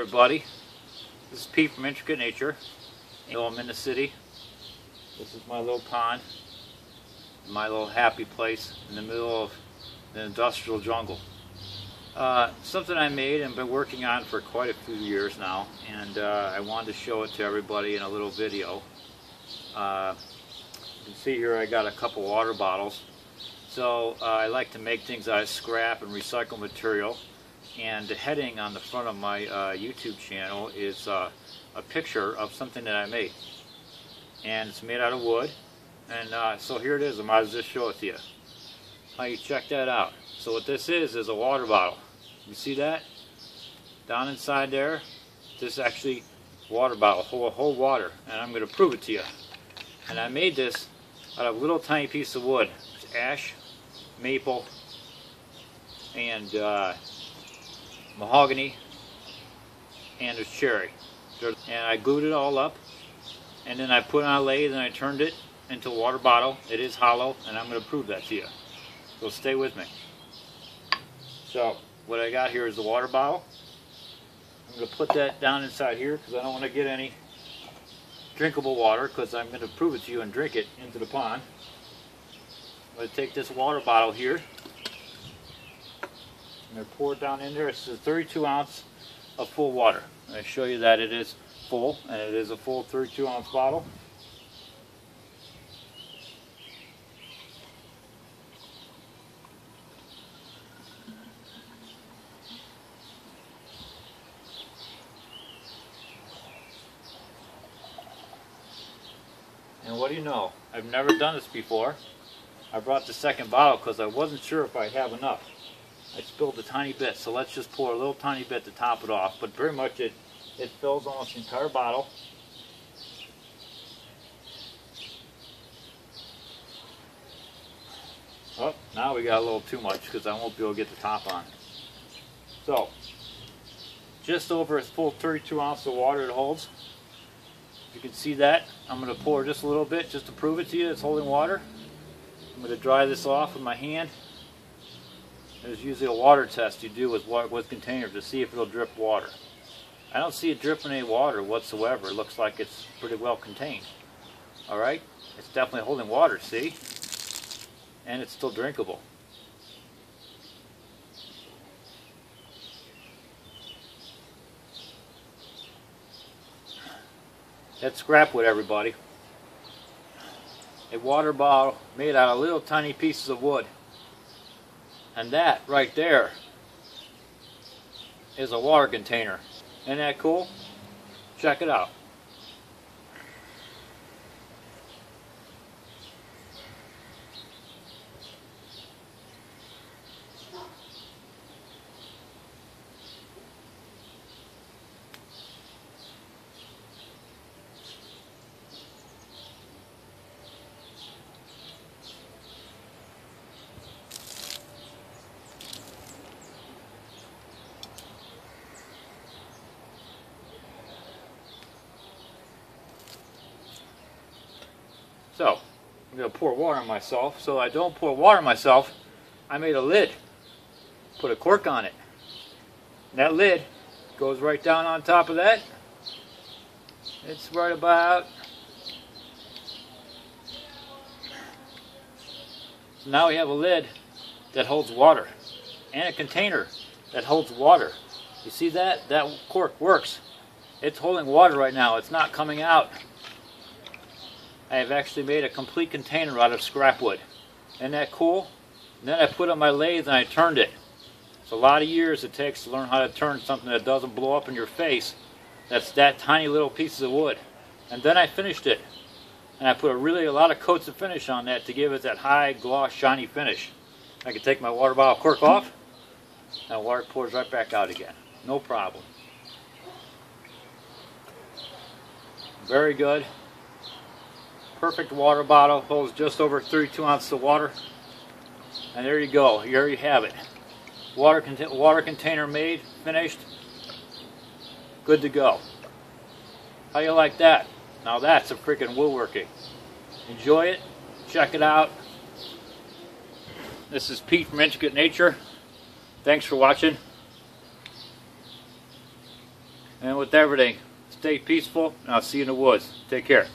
everybody. This is Pete from Intricate Nature. You know, I'm in the city. This is my little pond, my little happy place in the middle of the industrial jungle. Uh, something I made and been working on for quite a few years now, and uh, I wanted to show it to everybody in a little video. Uh, you can see here I got a couple water bottles. So uh, I like to make things out of scrap and recycled material and the heading on the front of my uh, YouTube channel is uh, a picture of something that I made. And it's made out of wood. And uh, so here it is. I might as well just show it to you. How you check that out. So what this is, is a water bottle. You see that? Down inside there, this actually water bottle of whole water. And I'm going to prove it to you. And I made this out of a little tiny piece of wood. It's ash, maple, and uh, mahogany, and a cherry. And I glued it all up, and then I put on a lathe and I turned it into a water bottle. It is hollow, and I'm going to prove that to you. So stay with me. So what I got here is the water bottle. I'm going to put that down inside here because I don't want to get any drinkable water because I'm going to prove it to you and drink it into the pond. I'm going to take this water bottle here Going to pour it down in there. It's a 32 ounce of full water. I show you that it is full, and it is a full 32 ounce bottle. And what do you know? I've never done this before. I brought the second bottle because I wasn't sure if I'd have enough. I spilled a tiny bit, so let's just pour a little tiny bit to top it off. But very much it, it fills almost the entire bottle. Oh, now we got a little too much because I won't be able to get the top on. So, just over a full 32 ounce of water it holds. You can see that. I'm going to pour just a little bit just to prove it to you. It's holding water. I'm going to dry this off with my hand. There's usually a water test you do with, with containers to see if it'll drip water. I don't see it dripping any water whatsoever. It looks like it's pretty well contained. Alright? It's definitely holding water, see? And it's still drinkable. That's scrap wood, everybody. A water bottle made out of little tiny pieces of wood. And that right there is a water container. Isn't that cool? Check it out. So, I'm going to pour water on myself. So I don't pour water on myself, I made a lid. Put a cork on it. And that lid goes right down on top of that. It's right about... So now we have a lid that holds water. And a container that holds water. You see that? That cork works. It's holding water right now. It's not coming out. I have actually made a complete container out of scrap wood. Isn't that cool? And then I put it on my lathe and I turned it. It's a lot of years it takes to learn how to turn something that doesn't blow up in your face. That's that tiny little pieces of wood. And then I finished it. And I put a really a lot of coats of finish on that to give it that high gloss shiny finish. I can take my water bottle cork off and water pours right back out again. No problem. Very good perfect water bottle, holds just over 32 ounces of water. And there you go, here you have it. Water, water container made, finished, good to go. How you like that? Now that's a freaking woodworking. Enjoy it, check it out. This is Pete from Intricate Nature. Thanks for watching. And with everything, stay peaceful, and I'll see you in the woods. Take care.